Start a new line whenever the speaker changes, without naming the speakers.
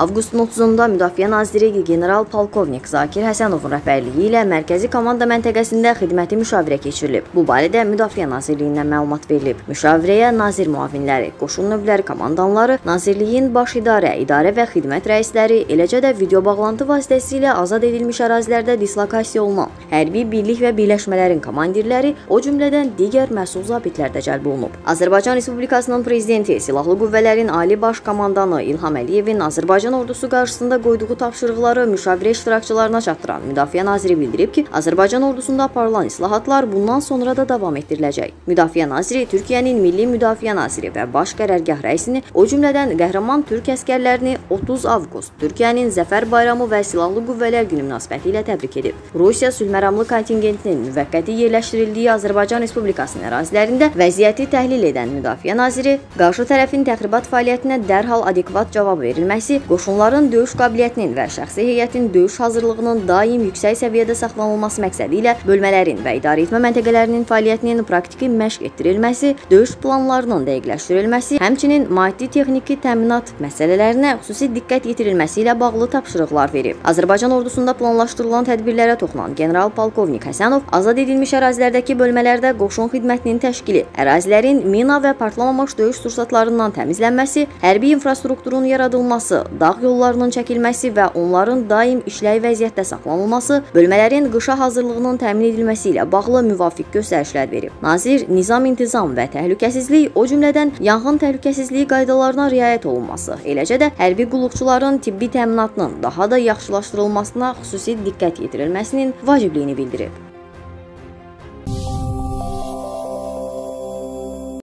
Avqustun 30-da Müdafiə naziri general polkovnik Zakir Həsənovun rəhbərliyi ilə mərkəzi komanda məntəqəsində xidməti müşavirə keçirilib. Bu barədə Müdafiə Nazirliyindən məlumat verilib. Müşavirəyə nazir müavinləri, qoşun növləri komandanları, Nazirliyin baş idarə, idarə və xidmət rəisləri, eləcə də video bağlantı vasitəsilə azad edilmiş ərazilərdə dislokasiya olunan hərbi birlik və birləşmələrin komandirləri, o cümlədən digər məsul zabitlər də cəlb olunub. Azərbaycan Respublikasının prezidenti Silahlı Qüvvələrin Ali Baş Komandanı İlham Əliyevin Azərbaycan ordusu qarşısında qoyduğu tapşırıqları müşavirə iştirakçılarına çatdıran Müdafiə naziri bildirib ki, Azərbaycan ordusunda aparılan islahatlar bundan sonra da davam etdiriləcək. Müdafiə naziri Türkiyənin Milli Müdafiə naziri və baş qərargah rəisini, o cümlədən qəhrəman türk əskərlərini 30 avqust Türkiyənin Zəfər bayramı və Silahlı Qüvvələr günü münasibəti ilə təbrik edib. Rusiya sülhməramlı kontingentinin müvəqqəti yerləşdirildiyi Azərbaycan Respublikasının ərazilərində vəziyyəti təhlil edən Müdafiə naziri qarşı tərəfin təxribat fəaliyyətinə dərhal adekvat cavab verilməsi, qoşunların döyüş qabiliyyətinin və şəxsi heyətin döyüş hazırlığının daim yüksək səviyyədə saxlanılması məqsədi ilə bölmələrin və idarəetmə məntəqələrinin fəaliyyətinin praktiki məşq etdirilməsi, döyüş planlarının dəqiqləşdirilməsi, həmçinin maddi-texniki təminat məsələlərinə xüsusi diqqət yetirilməsi ilə bağlı tapşırıqlar verib. Azərbaycan ordusunda planlaşdırılan tədbirlərə toxunan general polkovnik Həsənov azad edilmiş ərazilərdəki bölmələrdə qoşun xidmətinin təşkili, ərazilərin mina və partlamamış döyüş sursatlarından təmizlənməsi, hərbi infrastrukturun yaradılması, dağ yollarının çəkilməsi və onların daim işləy vəziyyətdə saxlanılması, bölmələrin qışa hazırlığının təmin edilməsi ilə bağlı müvafiq göstərişlər verib. Nazir nizam intizam və təhlükəsizlik, o cümlədən yanğın təhlükəsizliyi qaydalarına riayət olunması, eləcə də hərbi qulluqçuların tibbi təminatının daha da yaxşılaşdırılmasına xüsusi diqqət yetirilməsinin vacibliyini bildirib.